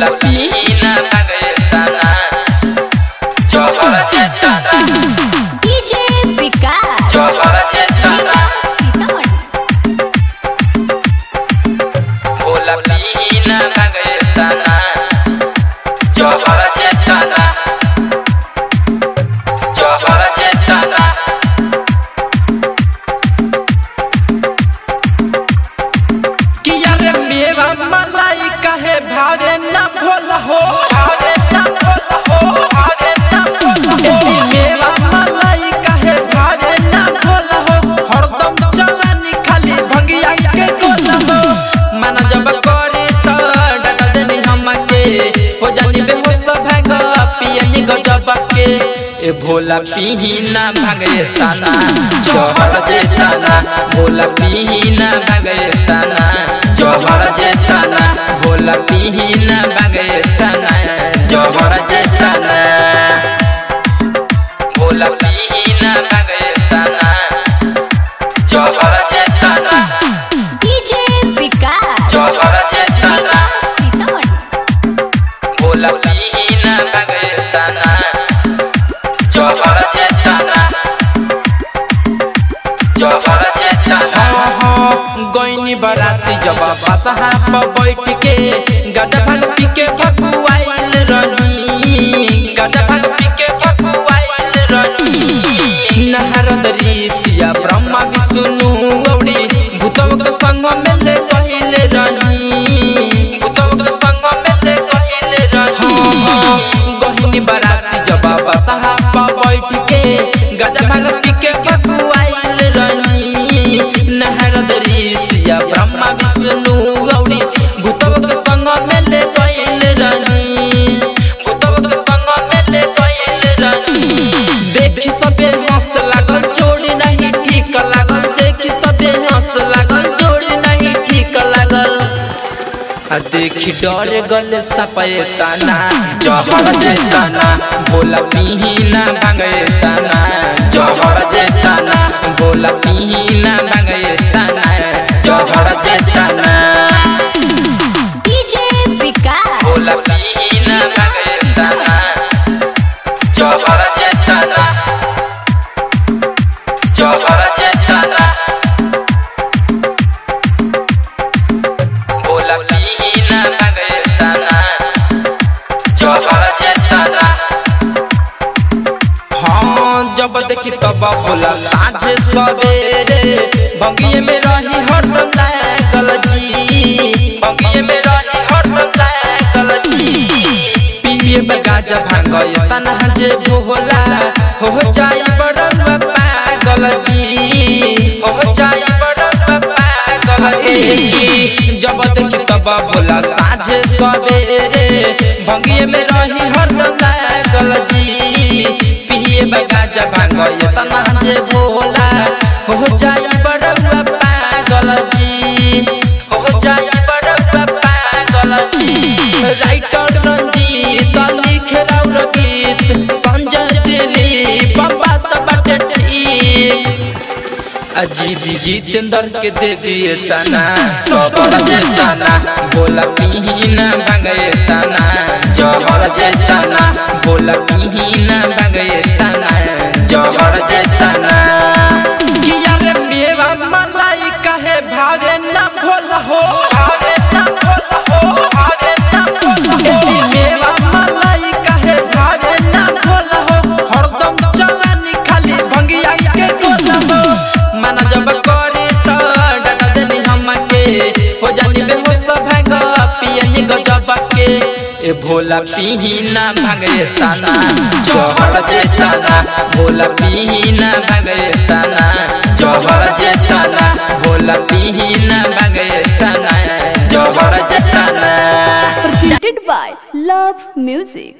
भोला पीना ए भोला पीना भागे ताना, जहर जेताना भोला पीना भागे ताना, जहर जेताना भोला पीना भागे गईनी बराती जब बसहा पर बैठ के गजा विष्णु औरी भूतव के संग में ले गइल रही भूतव के संग में ले गइल रही गहिनी बराती जब बाबा साहब बैठ के गजा भाग के भगुआइल रही दरी सिया ब्रह्मा विष्णु। देखी डर गल सपे ताना जहर जेताना भोला पीना भागे ताना जहर जेताना भोला पीना भागे ताना जहर जेताना डीजे पीना भागे जब देखी तब भोला साझे सवेरे बंगिए में रही हरदम लागल जी। बंगिए में रही हरदम लागल जी। पिए में गाजा भाँग तना जे भोला हो जाई बड़न पागल जी। हो जाई बड़न पागल जी। जब देखी तब भोला साझे सवेरे बंगिए में रही हरदम लागल जी। पिए बगाजा भाँग तना जे भोला हो जाई बड़ुआ पागल जी। हो जाई बड़ुआ पागल जी। राइटर रंजीत लिखे राउर गीत। संजय दिली बाबा त बाटे अजीत जितेंद्र के दे दिए तना। सबर जेताना बोला पीना भागे तना। जहर जेताना बोला पीना भागे तना Ajay ए भोला पीना भागे ताना चौबड़ जे ताना भोला पीना भागे ताना चौबड़ जे ताना भोला पीना भागे ताना चौबड़ जे ताना presented by Love Music.